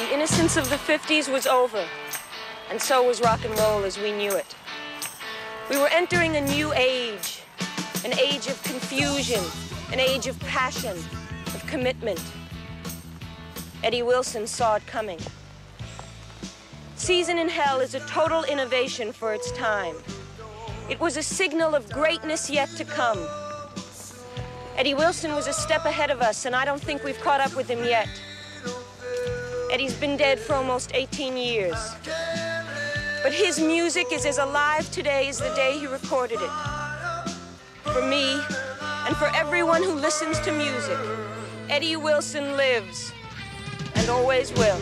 The innocence of the 50s was over, and so was rock and roll as we knew it. We were entering a new age, an age of confusion, an age of passion, of commitment. Eddie Wilson saw it coming. Season in Hell is a total innovation for its time. It was a signal of greatness yet to come. Eddie Wilson was a step ahead of us, and I don't think we've caught up with him yet. Eddie's been dead for almost 18 years. But his music is as alive today as the day he recorded it. For me, and for everyone who listens to music, Eddie Wilson lives and always will.